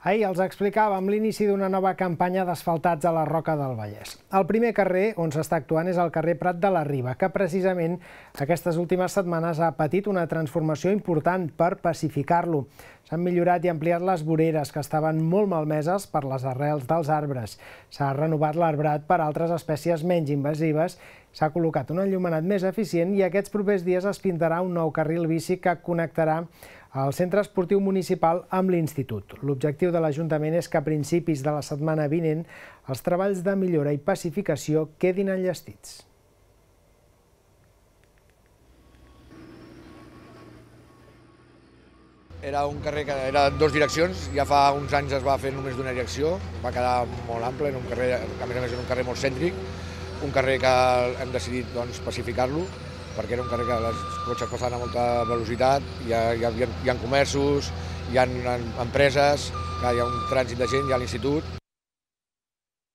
Ahir els explicàvem l'inici d'una nova campanya d'asfaltats a la Roca del Vallès. El primer carrer on s'està actuant és el carrer Prat de la Riba, que precisament aquestes últimes setmanes ha patit una transformació important per pacificar-lo. S'han millorat i ampliat les voreres, que estaven molt malmeses per les arrels dels arbres. S'ha renovat l'arbrat per altres espècies menys invasives, s'ha col·locat un enllumenat més eficient i aquests propers dies es pintarà un nou carril bici que connectarà al Centre Esportiu Municipal amb l'Institut. L'objectiu de l'Ajuntament és que a principis de la setmana vinent els treballs de millora i pacificació quedin enllestits. Era un carrer que era dos direccions, ja fa uns anys es va fer només d'una direcció, va quedar molt ample, era un carrer, a més a més un carrer molt cèntric, un carrer que hem decidit doncs, pacificar-lo, perquè era un carrer que les cotxes passaven a molta velocitat, hi ha, hi ha, hi ha comerços, hi ha empreses, hi ha un trànsit de gent, hi ha l'institut,